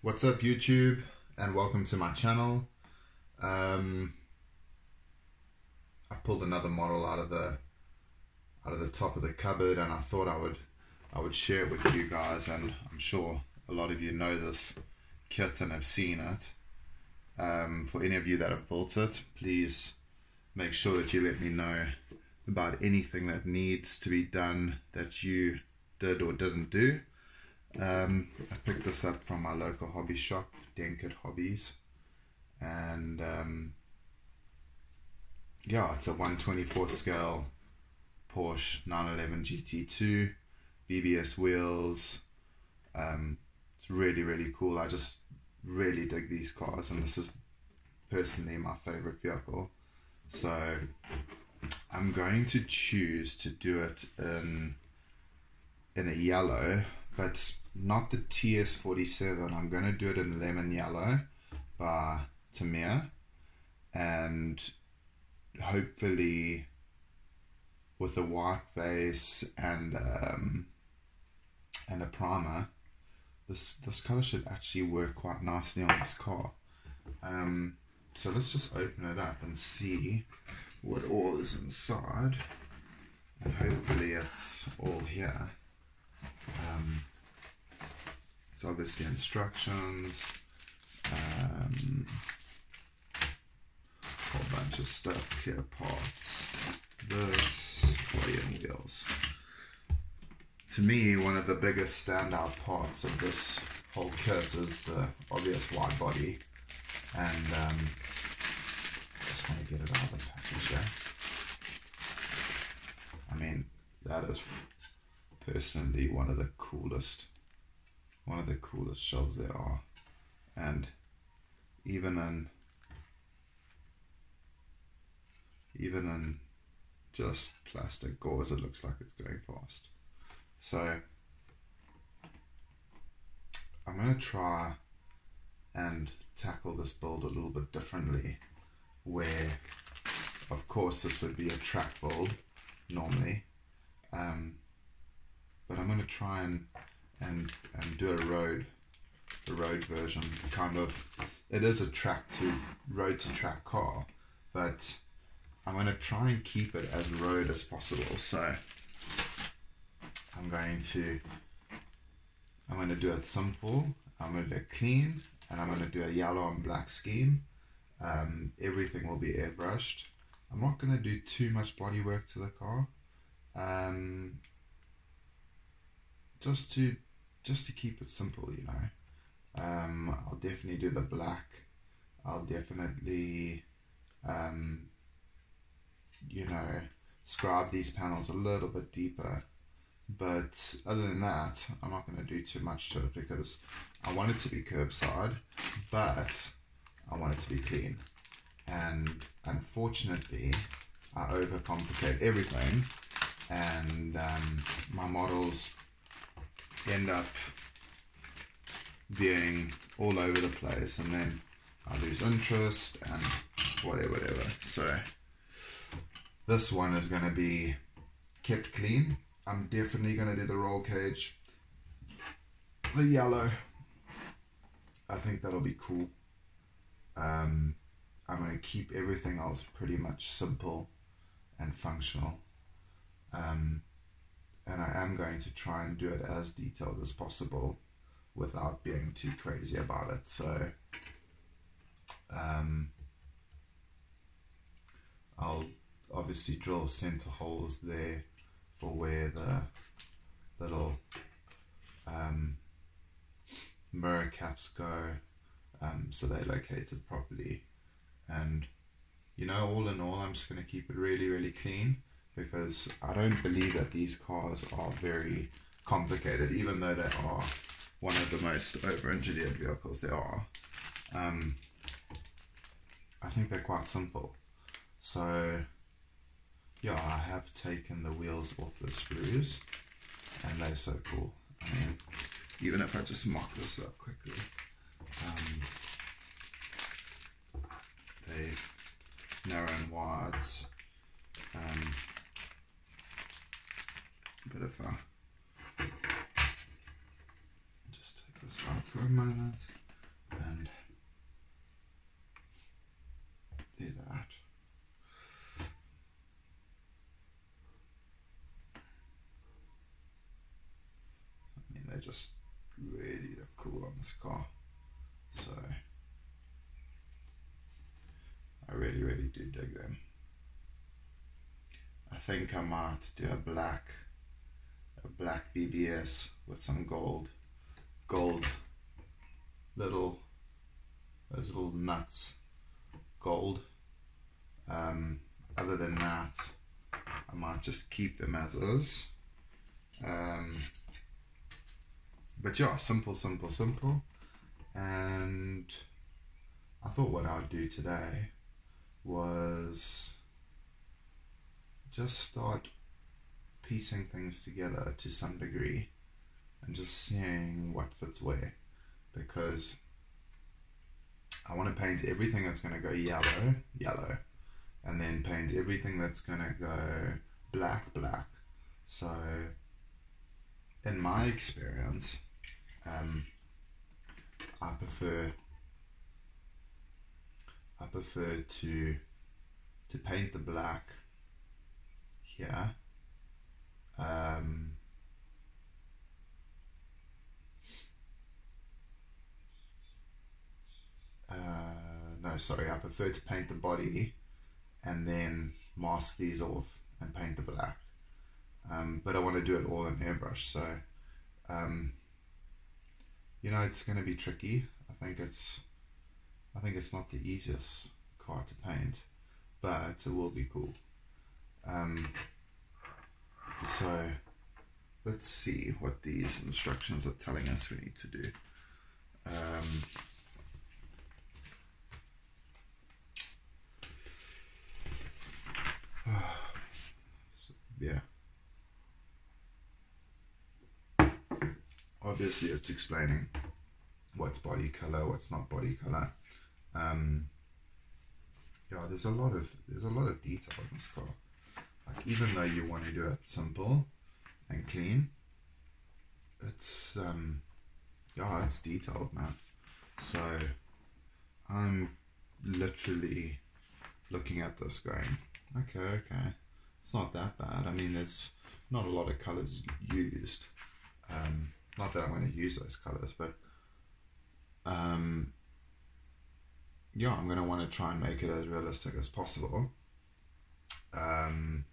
What's up YouTube and welcome to my channel. Um, I've pulled another model out of the out of the top of the cupboard and I thought I would I would share it with you guys and I'm sure a lot of you know this kit and have seen it. Um, for any of you that have built it, please make sure that you let me know about anything that needs to be done that you did or didn't do. Um, I picked this up from my local hobby shop, Denkert Hobbies, and um, yeah, it's a 124 scale Porsche 911 GT2, BBS wheels. Um, it's really really cool. I just really dig these cars, and this is personally my favorite vehicle. So I'm going to choose to do it in in a yellow, but not the TS47. I'm going to do it in lemon yellow by Tamiya. and hopefully with a white base and um, and a primer, this this color should actually work quite nicely on this car. Um, so let's just open it up and see what all is inside, and hopefully it's all here. Um, it's obviously instructions, um, whole bunch of stuff, clear parts, this, William wheels. To me, one of the biggest standout parts of this whole kit is the obvious wide body, and um, just want to get it out of the package here. I mean, that is personally one of the coolest one of the coolest shelves there are. And even in even in just plastic gauze it looks like it's going fast. So I'm going to try and tackle this build a little bit differently where of course this would be a track build normally. Um, but I'm going to try and and and do a road a road version kind of it is a track to road to track car but I'm going to try and keep it as road as possible so I'm going to I'm going to do it simple I'm going to do it clean and I'm going to do a yellow and black scheme. Um, everything will be airbrushed. I'm not going to do too much body work to the car. Um, just to just to keep it simple, you know. Um, I'll definitely do the black. I'll definitely, um, you know, scribe these panels a little bit deeper. But other than that, I'm not going to do too much to it because I want it to be curbside, but I want it to be clean. And unfortunately, I overcomplicate everything, and um, my models end up being all over the place and then I lose interest and whatever, whatever. So this one is going to be kept clean. I'm definitely going to do the roll cage, the yellow. I think that'll be cool. Um, I'm going to keep everything else pretty much simple and functional. Um, and I am going to try and do it as detailed as possible without being too crazy about it. So um, I'll obviously drill center holes there for where the little um, mirror caps go um, so they're located properly and you know all in all I'm just going to keep it really really clean because I don't believe that these cars are very complicated, even though they are one of the most over-engineered vehicles there are. Um, I think they're quite simple. So, yeah, I have taken the wheels off the screws, and they're so cool. I mean, even if I just mock this up quickly, um, they narrow and wides. Um, but if I just take this out for a moment, this car. So I really, really do dig them. I think I might do a black, a black BBS with some gold, gold, little, those little nuts, gold. Um, other than that, I might just keep them as is. Um, but yeah, simple, simple, simple. And I thought what I'd do today was just start piecing things together to some degree and just seeing what fits where because I want to paint everything that's going to go yellow, yellow, and then paint everything that's going to go black, black. So, in my experience, um, I prefer I prefer to to paint the black here. Um, uh, no, sorry, I prefer to paint the body and then mask these off and paint the black. Um, but I want to do it all in airbrush, so um, you know it's going to be tricky. I think it's I think it's not the easiest car to paint, but it will be cool. Um, so let's see what these instructions are telling us we need to do. Um, yeah. Obviously, it's explaining what's body color, what's not body color. Um, yeah, there's a lot of there's a lot of detail in this car. Like even though you want to do it simple and clean, it's um, yeah, it's detailed, man. So I'm literally looking at this going, okay, okay, it's not that bad. I mean, there's not a lot of colors used. Um, not that I'm going to use those colors, but um, yeah, I'm going to want to try and make it as realistic as possible. Um,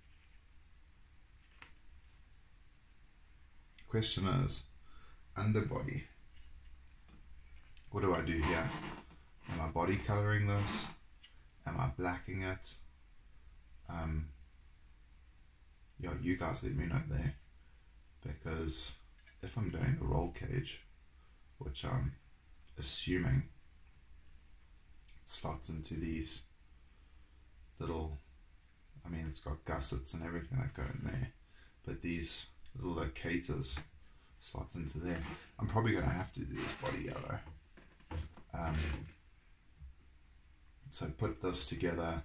question is underbody. What do I do here? Am I body coloring this? Am I blacking it? Um, yeah, you guys let me know there because if I'm doing the roll cage, which I'm assuming slots into these little, I mean, it's got gussets and everything that go in there, but these little locators slot into there. I'm probably going to have to do this body yellow. Um, so put this together,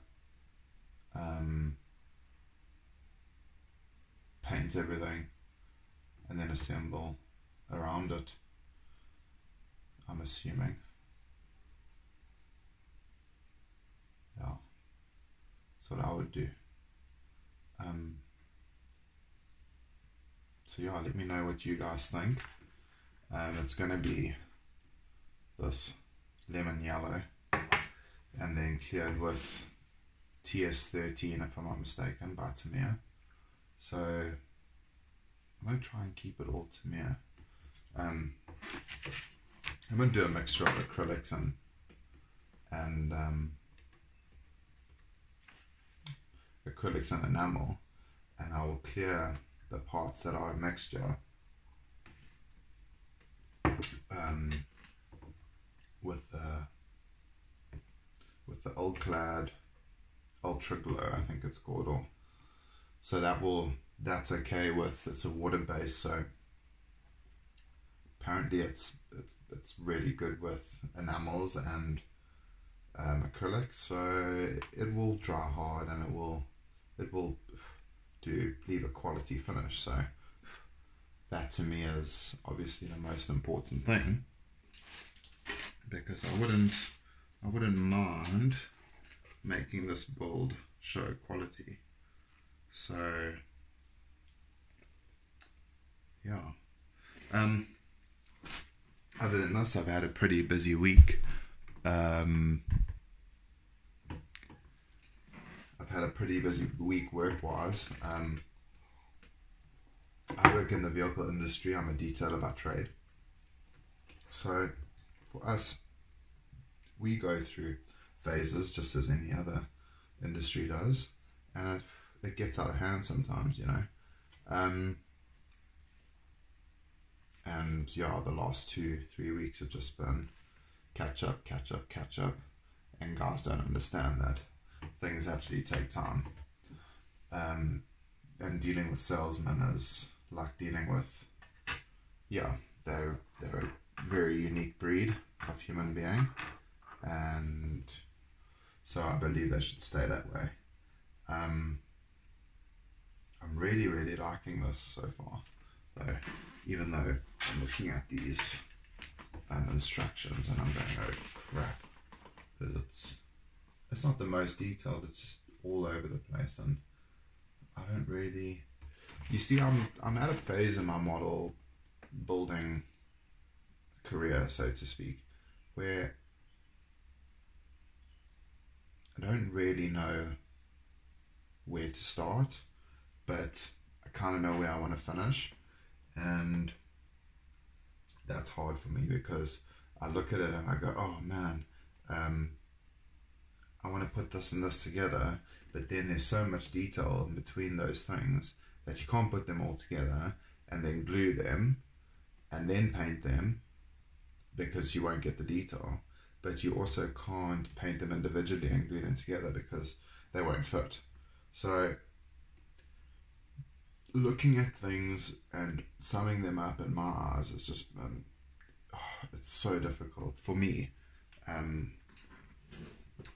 um, paint everything, and then assemble around it. I'm assuming. Yeah, that's what I would do. Um, so yeah, let me know what you guys think. Um, it's going to be this lemon yellow and then cleared with TS13 if I'm not mistaken by Tamiya. So I'm going to try and keep it all Tamiya. Um, I'm going to do a mixture of acrylics and and um, acrylics and enamel and I will clear the parts that are a mixture um, with the with the Alclad ultra glow I think it's called or so that will that's okay with. It's a water base so apparently it's it's, it's really good with enamels and um, acrylic. So it will dry hard and it will it will do leave a quality finish. So that to me is obviously the most important thing because I wouldn't I wouldn't mind making this build show quality. So yeah um other than this, I've had a pretty busy week. Um, I've had a pretty busy week work wise. Um, I work in the vehicle industry. I'm a detailer by trade. So, for us, we go through phases just as any other industry does, and it, gets out of hand sometimes, you know. Um, and yeah, the last two, three weeks have just been catch up, catch up, catch up, and guys don't understand that things actually take time. Um, and dealing with salesmen is like dealing with, yeah, they're they're a very unique breed of human being, and so I believe they should stay that way. Um, I'm really really liking this so far, though. Even though I'm looking at these um, instructions and I'm going, oh crap, because it's it's not the most detailed. It's just all over the place, and I don't really. You see, I'm I'm at a phase in my model building career, so to speak, where I don't really know where to start, but I kind of know where I want to finish, and that's hard for me because I look at it and I go, oh man, um, I want to put this and this together, but then there's so much detail in between those things that you can't put them all together and then glue them and then paint them because you won't get the detail. But you also can't paint them individually and glue them together because they won't fit. So, looking at things and summing them up in my eyes has just been, oh, it's so difficult for me. Um,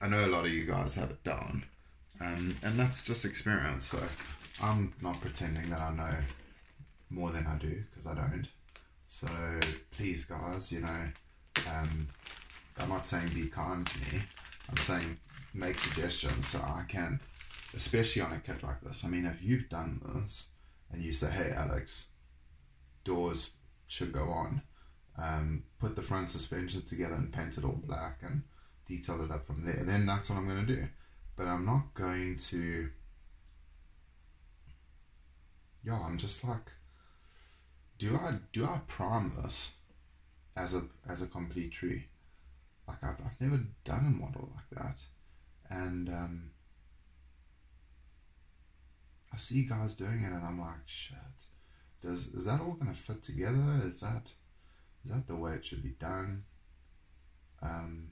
I know a lot of you guys have it down, um, and that's just experience. So I'm not pretending that I know more than I do because I don't. So please, guys, you know, um, I'm not saying be kind to me. I'm saying make suggestions so I can, especially on a kit like this. I mean, if you've done this and you say, "Hey, Alex, doors should go on," um, put the front suspension together and paint it all black and detail it up from there. Then that's what I'm going to do. But I'm not going to. Yeah, I'm just like, do I do I prime this as a as a complete tree? Like I've I've never done a model like that, and um, I see guys doing it, and I'm like, shit. Does is that all gonna fit together? Is that is that the way it should be done? Um,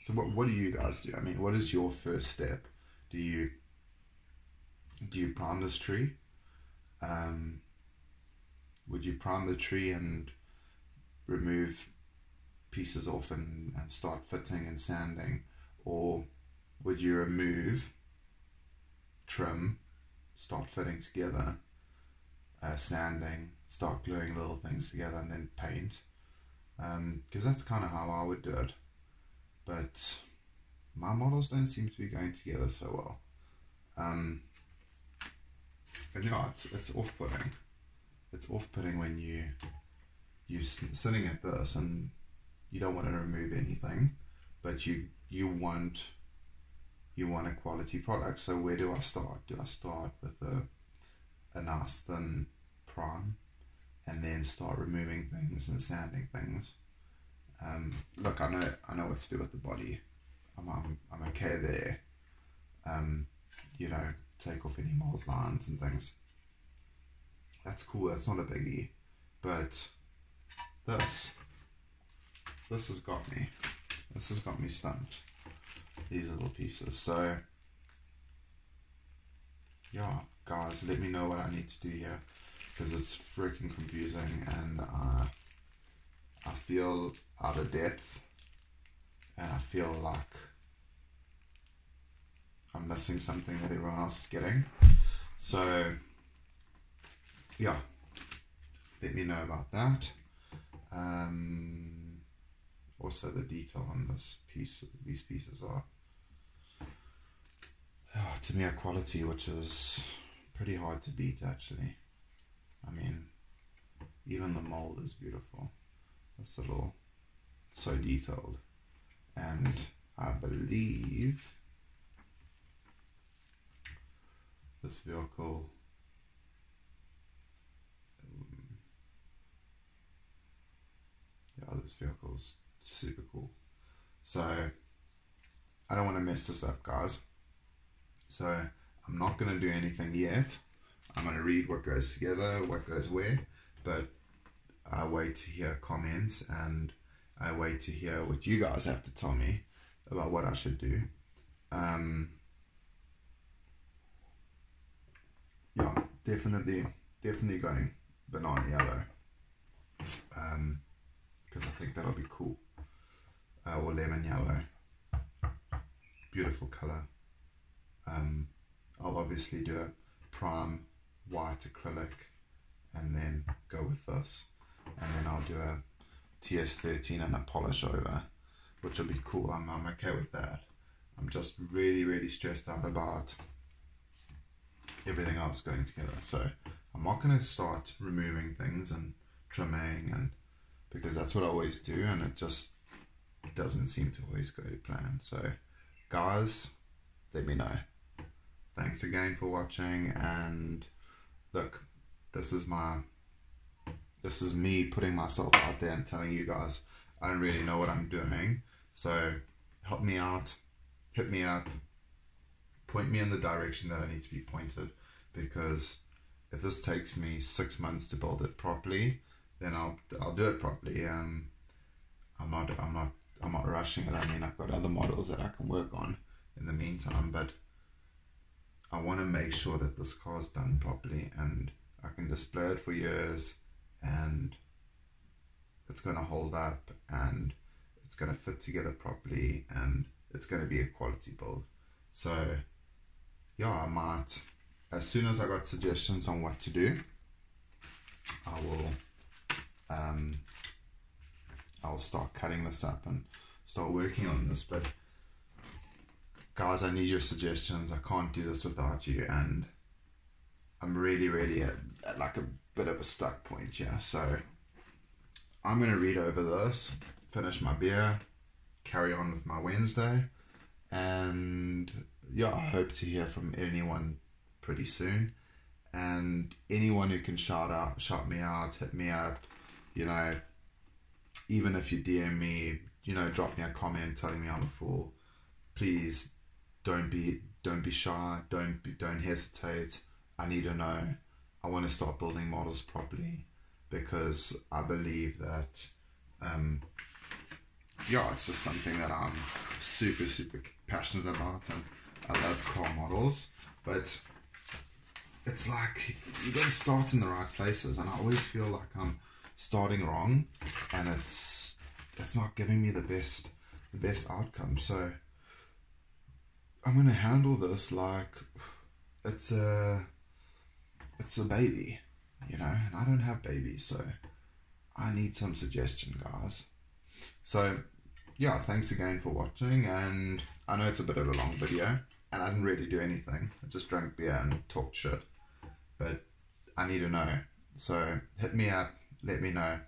so what what do you guys do? I mean, what is your first step? Do you do you prime this tree? Um, would you prime the tree and remove pieces off and, and start fitting and sanding? Or would you remove, trim, start fitting together, uh, sanding, start gluing little things together and then paint? Because um, that's kind of how I would do it but my models don't seem to be going together so well. Um, and yeah, it's, it's off-putting. It's off-putting when you you're sitting at this and you don't want to remove anything, but you you want you want a quality product. So where do I start? Do I start with a a nice thin prime and then start removing things and sanding things? Um, look, I know I know what to do with the body. I'm I'm, I'm okay there. Um, you know, take off any mold lines and things. That's cool. That's not a biggie. But this, this has got me. This has got me stumped. These little pieces. So, yeah, guys, let me know what I need to do here because it's freaking confusing and uh, I feel out of depth and I feel like I'm missing something that everyone else is getting. So, yeah, let me know about that. Um, also, the detail on this piece, these pieces are oh, to me a quality which is pretty hard to beat actually. I mean, even the mold is beautiful. This little so detailed. And I believe this vehicle um, yeah this vehicle's super cool so I don't want to mess this up guys so I'm not going to do anything yet I'm going to read what goes together what goes where but I wait to hear comments and I wait to hear what you guys have to tell me about what I should do um, yeah, definitely, definitely going banana yellow. Um, because I think that'll be cool. Uh, or lemon yellow. Beautiful color. Um, I'll obviously do a prime white acrylic and then go with this. And then I'll do a TS13 and a polish over, which will be cool. I'm, I'm okay with that. I'm just really, really stressed out about everything else going together. So I'm not going to start removing things and trimming and because that's what I always do and it just doesn't seem to always go to plan. So guys, let me know. Thanks again for watching and look, this is my this is me putting myself out there and telling you guys I don't really know what I'm doing. So help me out, hit me up, point me in the direction that I need to be pointed because if this takes me six months to build it properly, then I'll I'll do it properly. Um, I'm not I'm not I'm not rushing it. I mean, I've got other models that I can work on in the meantime, but I want to make sure that this car is done properly and I can display it for years and it's going to hold up and it's going to fit together properly and it's going to be a quality build. So, yeah, I might as soon as I got suggestions on what to do, I will um, I'll start cutting this up and start working on this. But guys, I need your suggestions. I can't do this without you, and I'm really, really at, at like a bit of a stuck point here. So I'm gonna read over this, finish my beer, carry on with my Wednesday, and yeah, I hope to hear from anyone pretty soon. And anyone who can shout out, shout me out, hit me up, you know, even if you DM me, you know, drop me a comment telling me I'm a fool. Please don't be don't be shy, don't be don't hesitate. I need to know. I want to start building models properly because I believe that um yeah, it's just something that I'm super, super passionate about and I love car models. But it's like you got to start in the right places, and I always feel like I'm starting wrong, and it's it's not giving me the best the best outcome. So I'm gonna handle this like it's a it's a baby, you know, and I don't have babies, so I need some suggestion, guys. So yeah, thanks again for watching, and I know it's a bit of a long video, and I didn't really do anything. I just drank beer and talked shit but I need to know. So hit me up, let me know,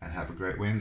and have a great Wednesday.